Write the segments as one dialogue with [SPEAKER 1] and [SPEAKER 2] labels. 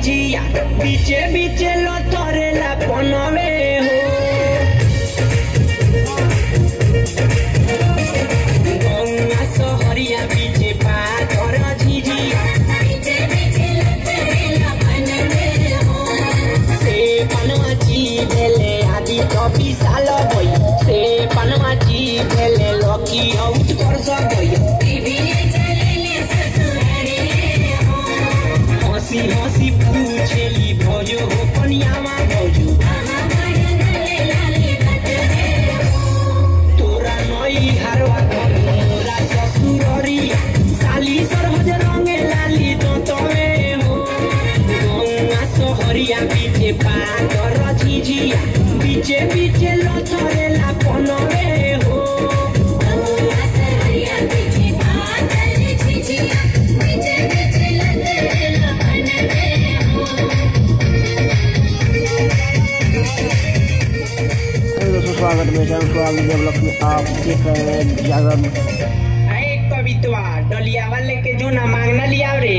[SPEAKER 1] vigia Bice, bice, lo torre la ponove पीछे पीछे लो छोरे ला कोनो रे हो।
[SPEAKER 2] स्वागत है मेरे स्वागत डेवलप में आप देख रहे हैं जागर
[SPEAKER 1] कवित्वा डलियावा लेके जो ना मांगना लिया रे।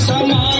[SPEAKER 3] ಸಮಾನ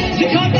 [SPEAKER 3] मारे दिखाता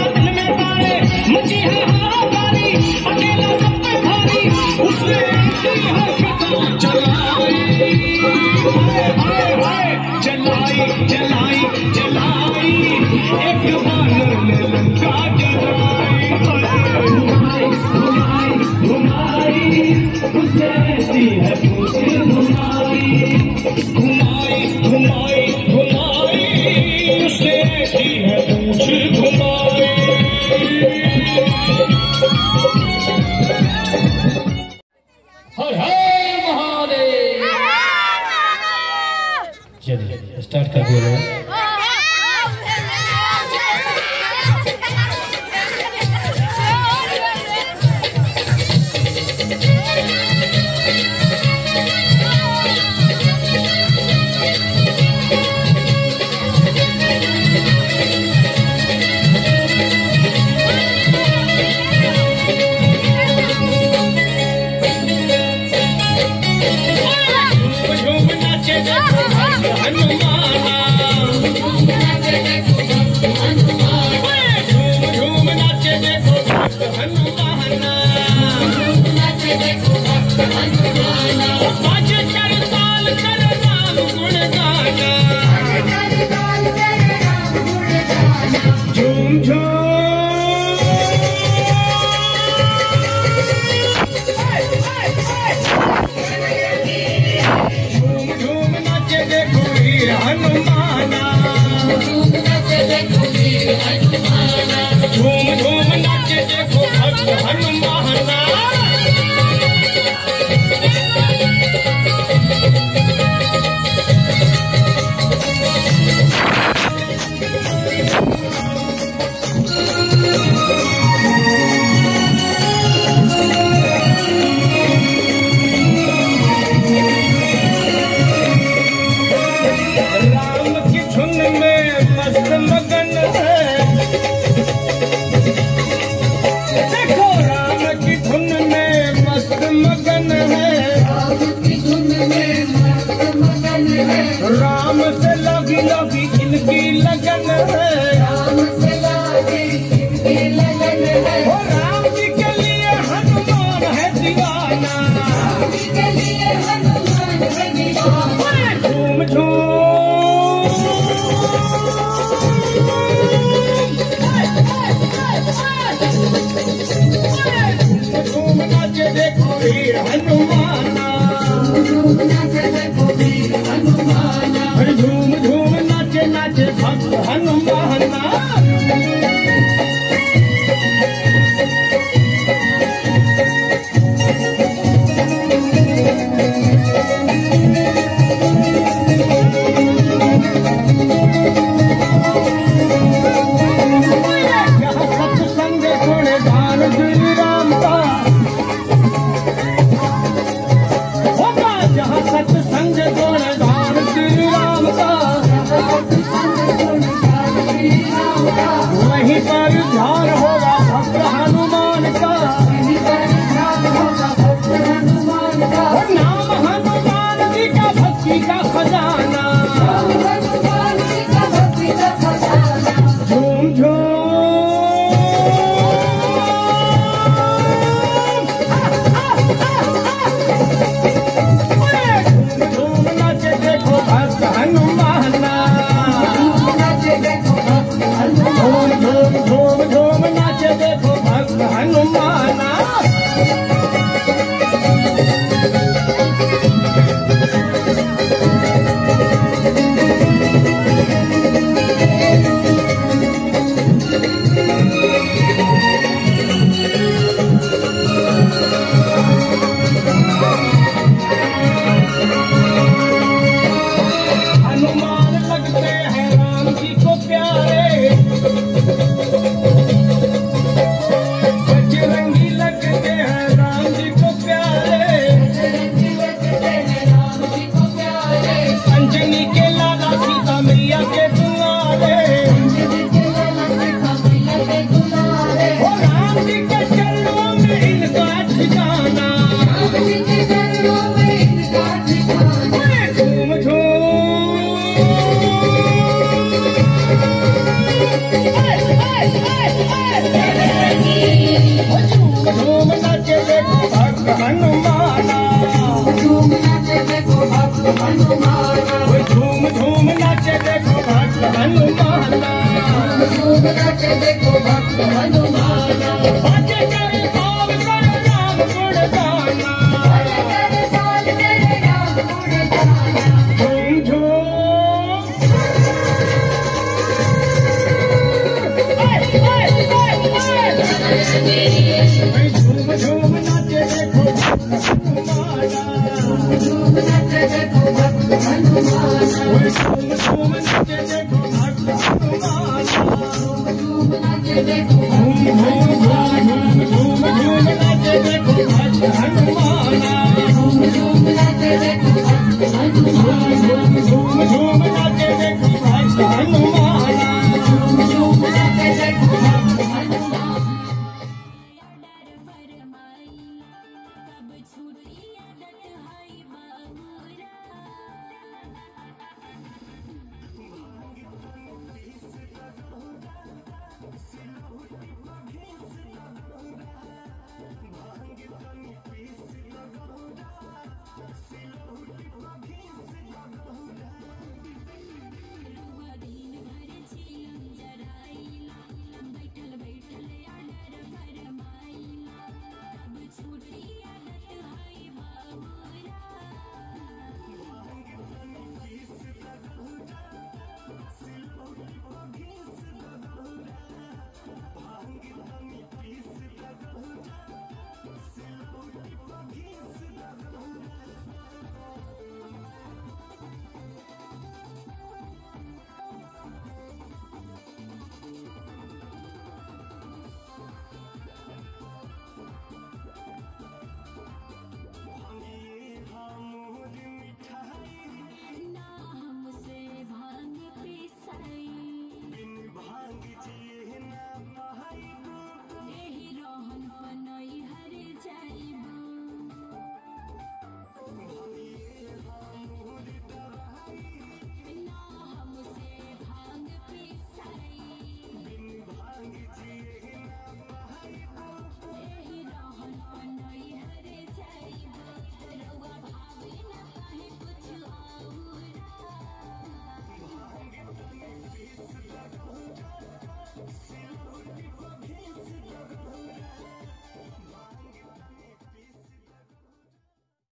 [SPEAKER 3] y la carne. 你的床是个男人吗 Mama. देखो भक्त हनुमान। Jesus.